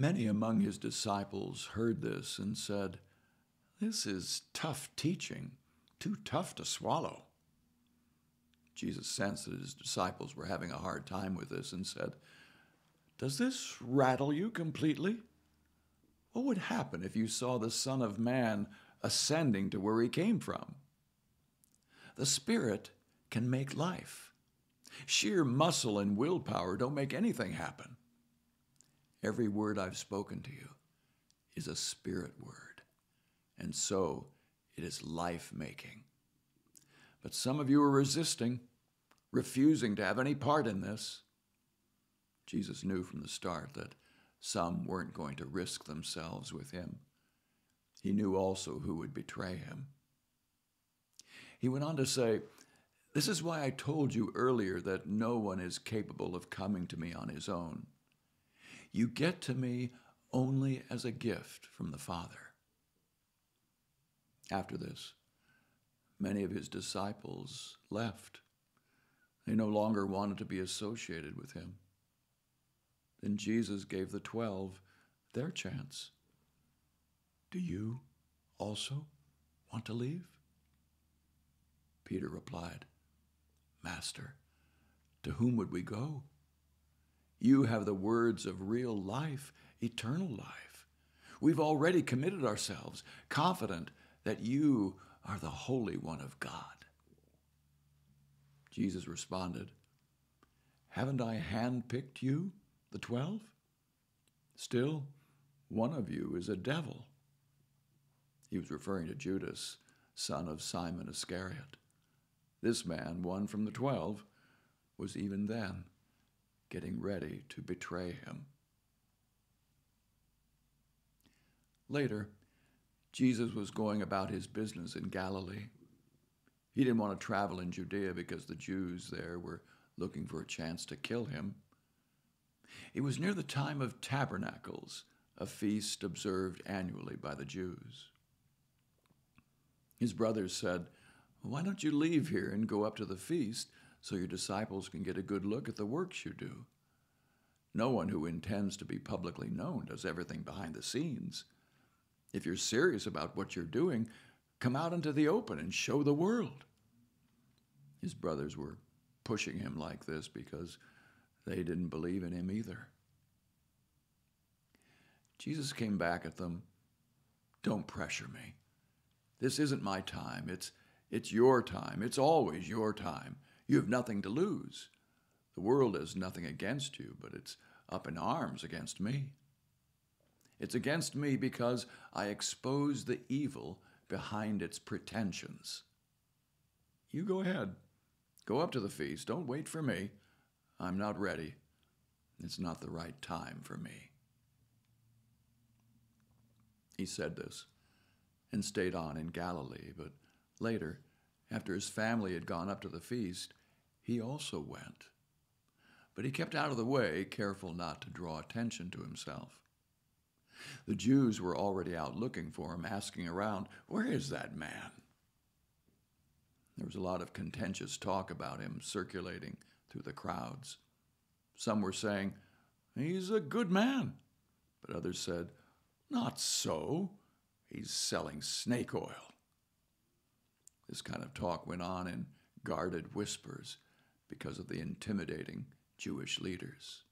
Many among his disciples heard this and said, This is tough teaching, too tough to swallow. Jesus sensed that his disciples were having a hard time with this and said, Does this rattle you completely? What would happen if you saw the Son of Man ascending to where he came from? The Spirit can make life. Sheer muscle and willpower don't make anything happen. Every word I've spoken to you is a spirit word, and so it is life making. But some of you are resisting, refusing to have any part in this. Jesus knew from the start that some weren't going to risk themselves with him. He knew also who would betray him. He went on to say, This is why I told you earlier that no one is capable of coming to me on his own. You get to me only as a gift from the Father. After this, many of his disciples left. They no longer wanted to be associated with him. Then Jesus gave the twelve their chance. Do you also want to leave? Peter replied, Master, to whom would we go? You have the words of real life, eternal life. We've already committed ourselves, confident that you are the Holy One of God. Jesus responded, Haven't I handpicked you, the twelve? Still, one of you is a devil. He was referring to Judas, son of Simon Iscariot. This man, one from the twelve, was even then getting ready to betray him. Later, Jesus was going about his business in Galilee. He didn't want to travel in Judea because the Jews there were looking for a chance to kill him. It was near the time of tabernacles, a feast observed annually by the Jews. His brothers said, Why don't you leave here and go up to the feast so your disciples can get a good look at the works you do. No one who intends to be publicly known does everything behind the scenes. If you're serious about what you're doing, come out into the open and show the world. His brothers were pushing him like this because they didn't believe in him either. Jesus came back at them. Don't pressure me. This isn't my time. It's, it's your time. It's always your time. You have nothing to lose. The world has nothing against you, but it's up in arms against me. It's against me because I expose the evil behind its pretensions. You go ahead. Go up to the feast. Don't wait for me. I'm not ready. It's not the right time for me. He said this and stayed on in Galilee, but later, after his family had gone up to the feast, he also went. But he kept out of the way, careful not to draw attention to himself. The Jews were already out looking for him, asking around, Where is that man? There was a lot of contentious talk about him circulating through the crowds. Some were saying, He's a good man. But others said, Not so. He's selling snake oil. This kind of talk went on in guarded whispers because of the intimidating Jewish leaders.